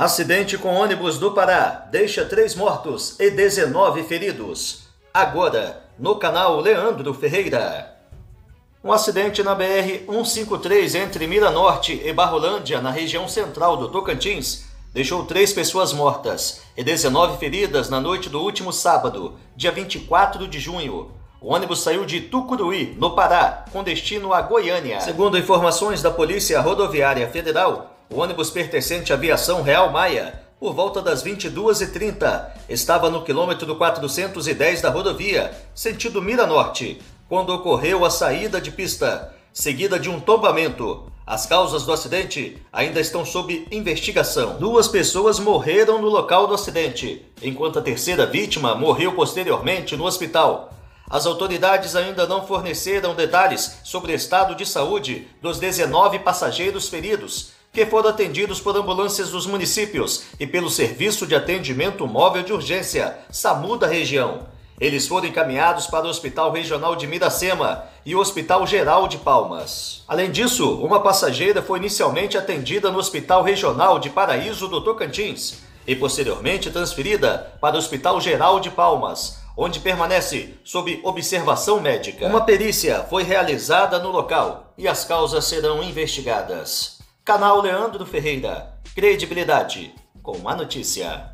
Acidente com ônibus do Pará deixa três mortos e 19 feridos. Agora, no canal Leandro Ferreira. Um acidente na BR-153 entre Mira Norte e Barrolândia, na região central do Tocantins, deixou três pessoas mortas e 19 feridas na noite do último sábado, dia 24 de junho. O ônibus saiu de Tucuruí, no Pará, com destino a Goiânia. Segundo informações da Polícia Rodoviária Federal, o ônibus pertencente à Aviação Real Maia, por volta das 22h30, estava no quilômetro 410 da rodovia, sentido Mira Norte, quando ocorreu a saída de pista, seguida de um tombamento. As causas do acidente ainda estão sob investigação. Duas pessoas morreram no local do acidente, enquanto a terceira vítima morreu posteriormente no hospital. As autoridades ainda não forneceram detalhes sobre o estado de saúde dos 19 passageiros feridos que foram atendidos por ambulâncias dos municípios e pelo Serviço de Atendimento Móvel de Urgência, SAMU da região. Eles foram encaminhados para o Hospital Regional de Miracema e o Hospital Geral de Palmas. Além disso, uma passageira foi inicialmente atendida no Hospital Regional de Paraíso do Tocantins e posteriormente transferida para o Hospital Geral de Palmas, onde permanece sob observação médica. Uma perícia foi realizada no local e as causas serão investigadas. Canal Leandro Ferreira. Credibilidade com a notícia.